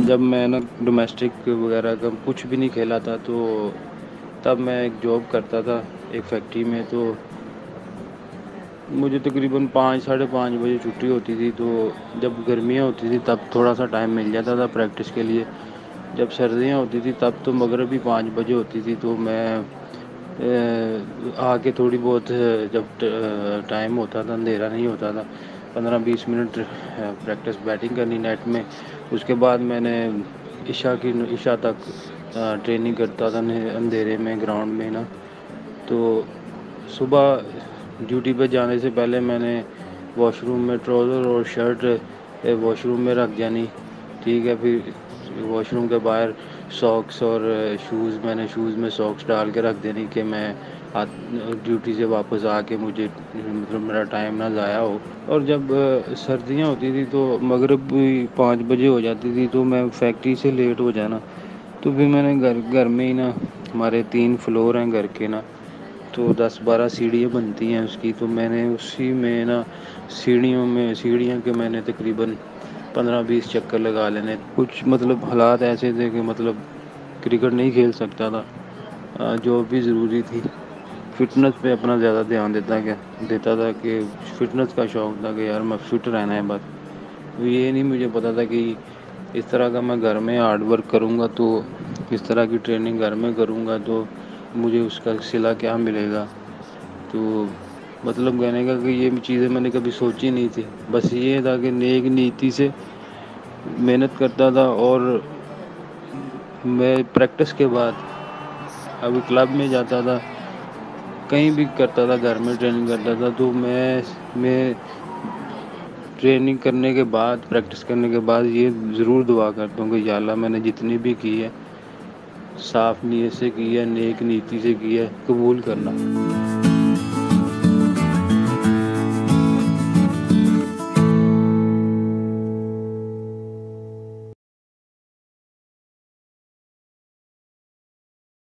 जब मैं ना डोमेस्टिक वगैरह का कुछ भी नहीं खेला था तो तब मैं एक जॉब करता था एक फैक्ट्री में तो मुझे तकरीबन पाँच, साढ़े पाँच बजे छुट्टी होती थी तो जब गर्मियाँ होती थी, तब थोड़ा सा टाइम मिल जाता था प्रैक्टिस के लिए। जब सर्दियाँ होती थी, तब तो मगरब भी पाँच बजे होती थी तो मैं आके थोड़ी बहुत जब टाइम होता था, अंधेरा नहीं होता था, पंद्रह बीस मिनट प्रैक्टिस बैटिंग करनी नेट में। उसके बाद मैंने ईशा की, ईशा तक ट्रेनिंग करता था अंधेरे में ग्राउंड में ना। तो सुबह ड्यूटी पे जाने से पहले मैंने वॉशरूम में ट्राउज़र और शर्ट वॉशरूम में रख जानी ठीक है, फिर वॉशरूम के बाहर सॉक्स और शूज़ मैंने शूज़ में सॉक्स डाल के रख देने कि मैं ड्यूटी से वापस आके मुझे मतलब मेरा टाइम ना ज़ाया हो। और जब सर्दियाँ होती थी तो मगरब भी पाँच बजे हो जाती थी तो मैं फैक्ट्री से लेट हो जाना। तो फिर मैंने घर घर में ही ना, हमारे तीन फ्लोर हैं घर के ना तो दस बारह सीढ़ियाँ बनती हैं उसकी। तो मैंने उसी में ना, सीढ़ियों में, सीढ़ियाँ के मैंने तकरीबन पंद्रह बीस चक्कर लगा लेने। कुछ मतलब हालात ऐसे थे कि मतलब क्रिकेट नहीं खेल सकता था। जो भी ज़रूरी थी। फ़िटनेस पे अपना ज़्यादा ध्यान देता क्या देता था कि फ़िटनेस का शौक़ था कि यार मैं फ़िट रहना है बस। तो ये नहीं मुझे पता था कि इस तरह का मैं घर में हार्ड वर्क करूँगा तो इस तरह की ट्रेनिंग घर में करूँगा तो मुझे उसका सिला क्या मिलेगा। तो मतलब कहने का कि ये चीज़ें मैंने कभी सोची नहीं थी। बस ये था कि नेक नीति से मेहनत करता था और मैं प्रैक्टिस के बाद अभी क्लब में जाता था, कहीं भी करता था, घर में ट्रेनिंग करता था तो मैं मैं ट्रेनिंग करने के बाद प्रैक्टिस करने के बाद ये ज़रूर दुआ करता हूँ कि अल्लाह मैंने जितनी भी की है, साफ़ नीयत से की है, नेक नीति से की है, कबूल करना।